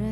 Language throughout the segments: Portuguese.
Je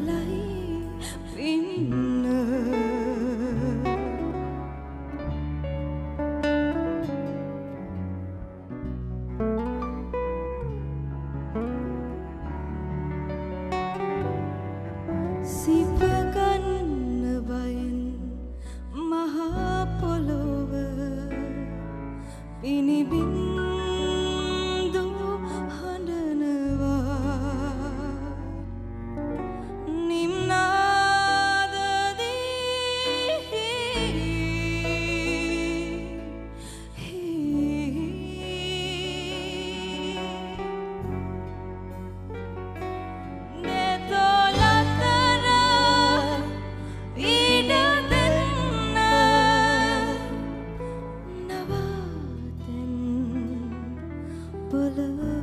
lại phim 不了